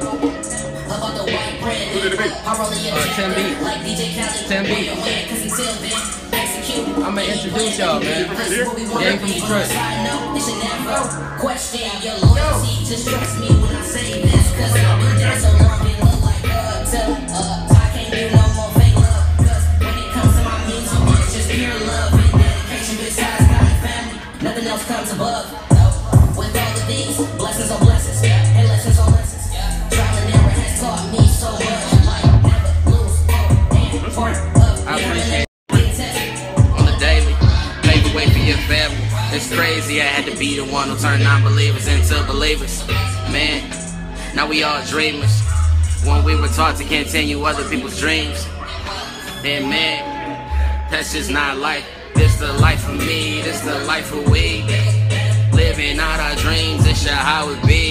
Uh, Tim B. Tim B. I'm gonna introduce y'all. Game from Question your loyalty trust me when I say this, cause I've down so long like up to. i can't do no more make love just pure love and dedication. Besides God and family, nothing else comes above. With all the things. Crazy, I had to be the one who turned non-believers into believers. Man, now we all dreamers. When we were taught to continue other people's dreams. And man, that's just not life. This the life for me, this the life for we. Living out our dreams, this shit how it be.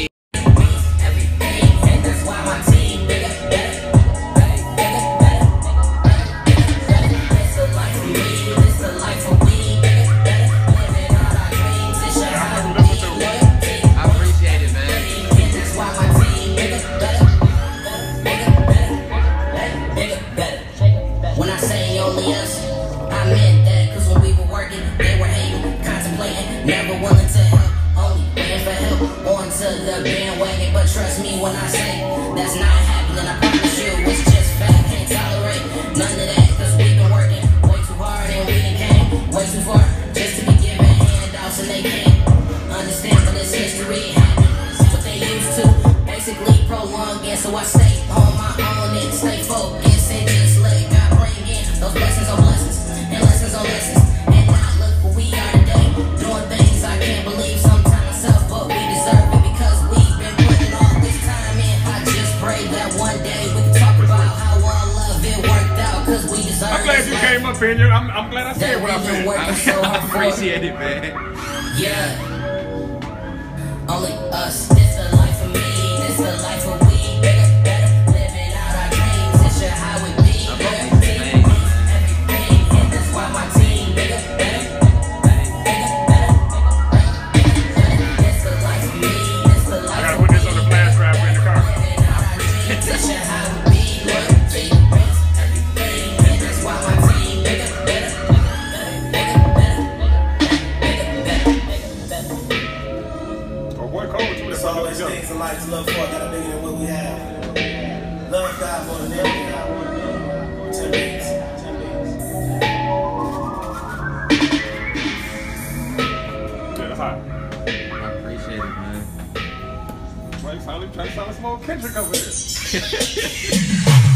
Us, I meant that. Cause when we were working, they were hating, contemplating, never willing to help. Only waiting for help onto the bandwagon. But trust me when I say that's not happening. I promise you, it's just fact. Can't tolerate none of that. Cause we've been working way too hard and we done came way too far just to be given handouts and they can't understand. But it's history. What they used to basically prolong it. So I stay on my own and stay focused I'm glad this you life. came up in here. I'm, I'm glad I That said what I we've been said. working so I appreciate it, man. Yeah. Only us. Things in to look for that are bigger than what we have. Love God more than everything. Tim Beatz. Tim Beatz. Yeah, that's hot. I appreciate it, man. Why you finally trying to sound some old Kendrick over here?